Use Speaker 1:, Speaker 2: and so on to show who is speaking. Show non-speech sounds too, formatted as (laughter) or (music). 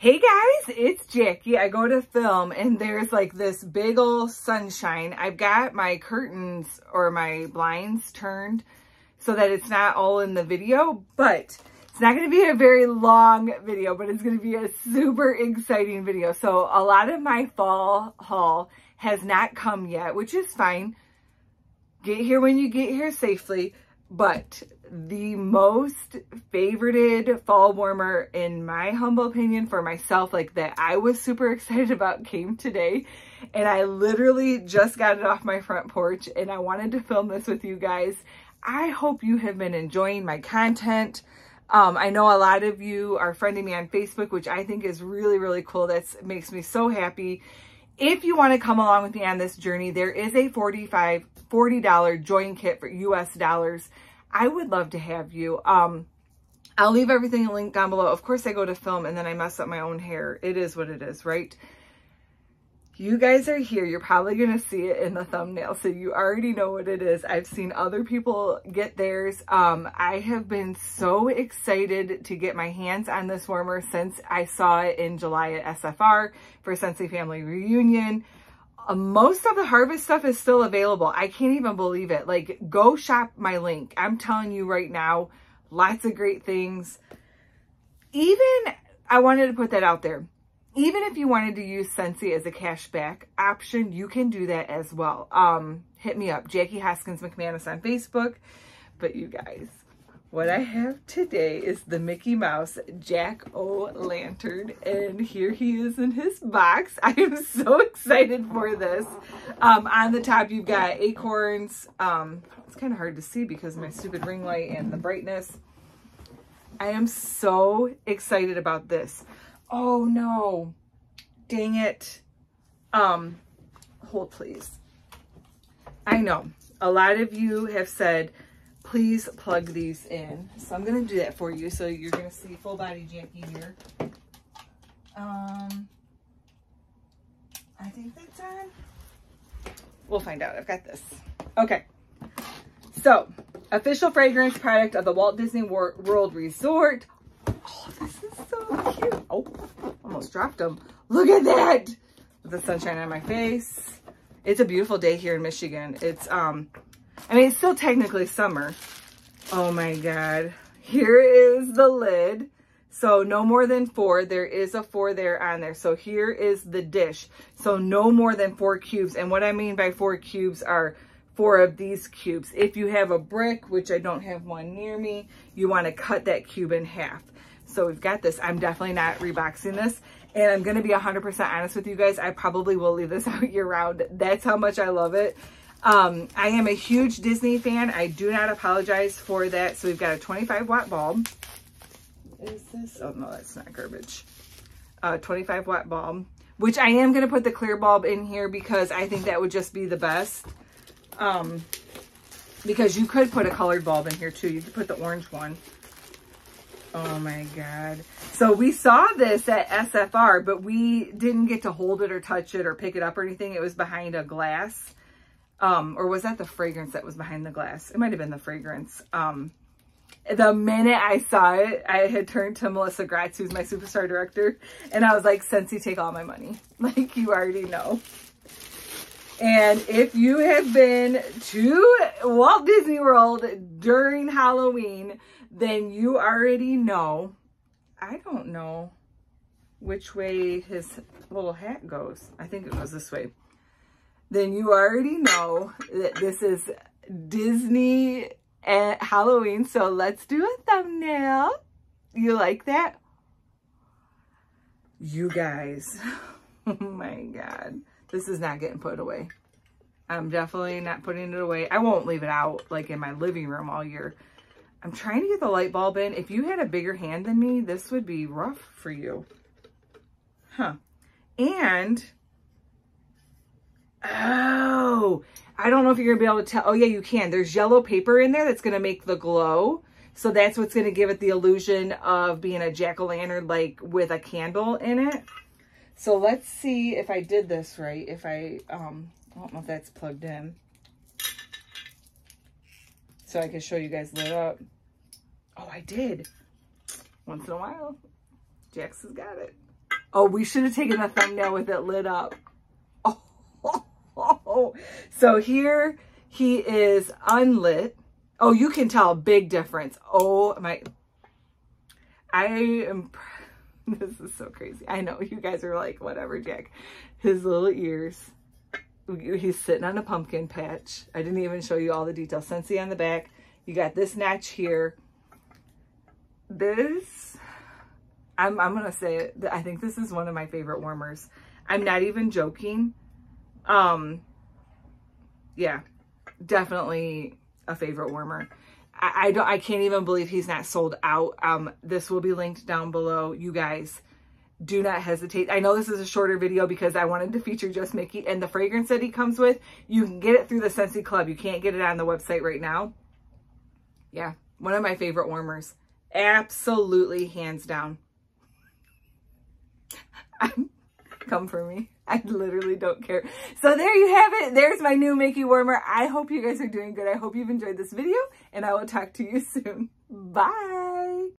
Speaker 1: Hey guys, it's Jackie. I go to film and there's like this big old sunshine. I've got my curtains or my blinds turned so that it's not all in the video, but it's not going to be a very long video, but it's going to be a super exciting video. So a lot of my fall haul has not come yet, which is fine. Get here when you get here safely. But the most favorited fall warmer, in my humble opinion, for myself, like that I was super (laughs) excited about came today. And I literally just got it off my front porch and I wanted to film this with you guys. I hope you have been enjoying my content. Um, I know a lot of you are friending me on Facebook, which I think is really, really cool. That makes me so happy. If you want to come along with me on this journey, there is a 45 $40 join kit for US dollars. I would love to have you. Um, I'll leave everything linked down below. Of course, I go to film and then I mess up my own hair. It is what it is, right? You guys are here. You're probably going to see it in the thumbnail. So you already know what it is. I've seen other people get theirs. Um, I have been so excited to get my hands on this warmer since I saw it in July at SFR for Scentsy Family Reunion. Uh, most of the harvest stuff is still available. I can't even believe it. Like, go shop my link. I'm telling you right now, lots of great things. Even, I wanted to put that out there. Even if you wanted to use Scentsy as a cashback option, you can do that as well. Um, hit me up, Jackie Hoskins McManus on Facebook. But you guys, what I have today is the Mickey Mouse Jack-O-Lantern and here he is in his box. (laughs) I am so excited for this. Um, on the top you've got acorns. Um, it's kind of hard to see because my stupid ring light and the brightness. I am so excited about this. Oh no, dang it. Um, hold please. I know a lot of you have said, please plug these in. So I'm to do that for you. So you're to see full body Jackie here. Um, I think that's on. We'll find out. I've got this. Okay. So, official fragrance product of the Walt Disney World Resort. Oh, this is so cute. Oh, almost dropped them. Look at that. With the sunshine on my face. It's a beautiful day here in Michigan. It's, um, I mean, it's still technically summer. Oh my God. Here is the lid. So no more than four. There is a four there on there. So here is the dish. So no more than four cubes. And what I mean by four cubes are four of these cubes. If you have a brick, which I don't have one near me, you want to cut that cube in half. So we've got this. I'm definitely not reboxing this. And I'm going to be 100% honest with you guys. I probably will leave this (laughs) out year round. That's how much I love it. Um, I am a huge Disney fan. I do not apologize for that. So we've got a 25 watt bulb. Is this? Oh no, that's not garbage. Uh, 25 watt bulb, which I am going to put the clear bulb in here because I think that would just be the best. Um, because you could put a colored bulb in here too. You could put the orange one. Oh my God. So we saw this at SFR, but we didn't get to hold it or touch it or pick it up or anything. It was behind a glass. Um, or was that the fragrance that was behind the glass? It might have been the fragrance. Um, the minute I saw it, I had turned to Melissa Gratz, who's my superstar director, and I was like, Scentsy, take all my money. (laughs) Like, you already know. And if you have been to Walt Disney World during Halloween, then you already know. I don't know which way his little hat goes. I think it goes this way then you already know that this is Disney at Halloween. So let's do a thumbnail. You like that? You guys, (laughs) oh my God, this is not getting put away. I'm definitely not putting it away. I won't leave it out like in my living room all year. I'm trying to get the light bulb in. If you had a bigger hand than me, this would be rough for you. Huh. And Oh, I don't know if you're going to be able to tell. Oh, yeah, you can. There's yellow paper in there that's going to make the glow. So that's what's going to give it the illusion of being a jack-o'-lantern, like with a candle in it. So let's see if I did this right. If I, um, I don't know if that's plugged in. So I can show you guys lit up. Oh, I did. Once in a while. Jax has got it. Oh, we should have taken the thumbnail with it lit up. Oh, so here he is unlit. Oh, you can tell a big difference. Oh my, I am, (laughs) this is so crazy. I know you guys are like, whatever, Jack. His little ears. He's sitting on a pumpkin patch. I didn't even show you all the details. Scentsy on the back. You got this notch here. This, I'm, I'm going to say it. I think this is one of my favorite warmers. I'm not even joking. Um, yeah, definitely a favorite warmer. I, I don't, I can't even believe he's not sold out. Um, this will be linked down below. You guys do not hesitate. I know this is a shorter video because I wanted to feature just Mickey and the fragrance that he comes with. You can get it through the Scentsy Club. You can't get it on the website right now. Yeah, one of my favorite warmers. Absolutely hands down. (laughs) come for me. (laughs) I literally don't care. So there you have it. There's my new Mickey Warmer. I hope you guys are doing good. I hope you've enjoyed this video and I will talk to you (laughs) soon. Bye.